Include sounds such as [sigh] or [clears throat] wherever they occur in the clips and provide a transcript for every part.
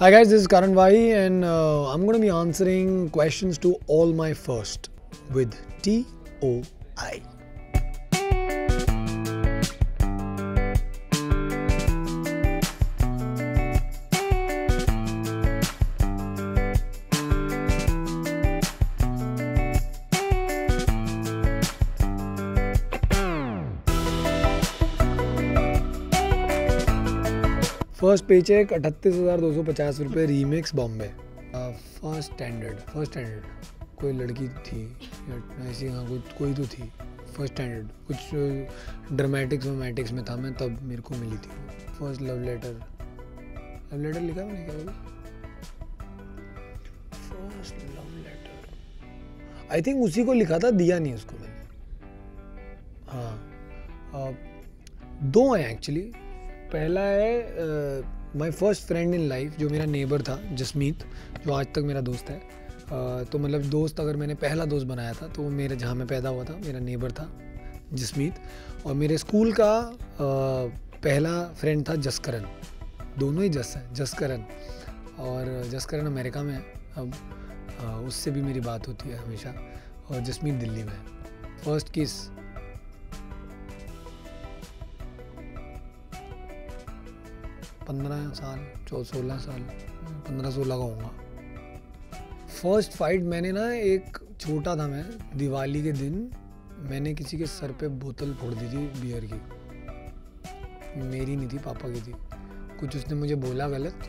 Hi guys, this is Karan Vahi and uh, I'm going to be answering questions to all my first with T first pay cheque अठतीस हज़ार दो सौ पचास रुपये remix Bombay first standard first standard कोई लड़की थी ऐसी हाँ कोई कोई तो थी. फ़र्स्ट स्टैंडर्ड कुछ ड्रामेटिक्स वोमेटिक्स में था मैं तब मेरे को मिली थी first love letter love letter लिखा मैंने क्या बोला? First love letter I think उसी को लिखा था दिया नहीं उसको मैंने. हाँ. अ, दो हैं एक्चुअली पहला है my first friend in life जो मेरा नेबर था जसमीत जो आज तक मेरा दोस्त है। uh, तो मतलब दोस्त अगर मैंने पहला दोस्त बनाया था तो वो मेरे जहाँ मैं पैदा हुआ था मेरा नेबर था जसमीत। और मेरे स्कूल का uh, पहला फ्रेंड था जसकरण। दोनों ही जस हैं जसकरण। और जसकरण अमेरिका में है अब uh, उससे भी मेरी बात होती है हमेशा। और जसमीत दिल्ली में है। फ़र्स्ट किस पंद्रह साल, चौ सोलह साल, पंद्रह सोलह का होऊँगा। फ़र्स्ट फाइट मैंने ना एक छोटा था मैं, दिवाली के दिन मैंने किसी के सर पे बोतल फोड़ दी थी बियर की। मेरी नहीं थी, पापा की थी। कुछ उसने मुझे बोला गलत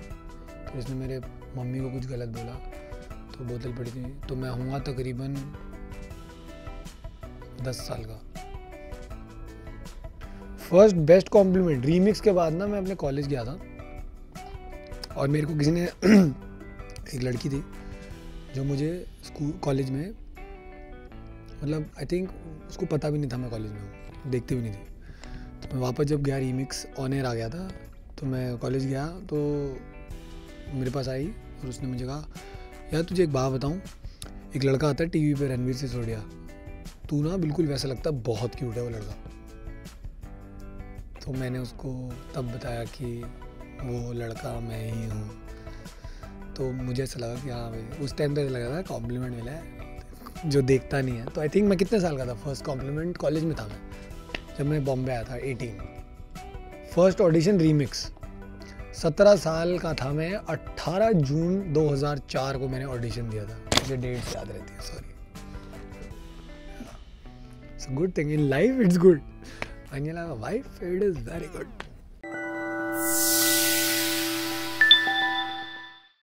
तो उसने मेरे मम्मी को कुछ गलत बोला तो बोतल पड़ी थी। तो मैं हुआ तकरीबन दस साल का। फ़र्स्ट बेस्ट कॉम्प्लीमेंट रीमिक्स के बाद ना मैं अपने कॉलेज गया था। और मेरे को किसी ने [clears throat] एक लड़की थी जो मुझे स्कूल कॉलेज में मतलब आई थिंक उसको पता भी नहीं था मैं कॉलेज में हूँ, देखती भी नहीं थी। तो मैं वापस जब गया रीमिक्स ऑन एयर आ गया था तो मैं कॉलेज गया तो मेरे पास आई और उसने मुझे कहा, यार तुझे एक बात बताऊँ, एक लड़का आता है टीवी पे रणवीर सिसोदिया, तू ना बिल्कुल वैसा लगता है बहुत क्यूट है वो लड़का। तो मैंने उसको तब बताया कि वो लड़का मैं ही हूँ। तो मुझे ऐसा लगा कि हाँ भाई, उस टाइम तो लगा था कॉम्प्लीमेंट मिला है, जो देखता नहीं है। तो आई थिंक मैं कितने साल का था? फ़र्स्ट कॉम्प्लीमेंट कॉलेज में था मैं, जब मैं बॉम्बे आया था एटीन फ़र्स्ट ऑडिशन रीमिक्स सत्रह साल का था मैं, अट्ठारह जून 2004 को मैंने ऑडिशन दिया था। मुझे डेट्स याद रहती है sorry good thing in life it's good when you have a wife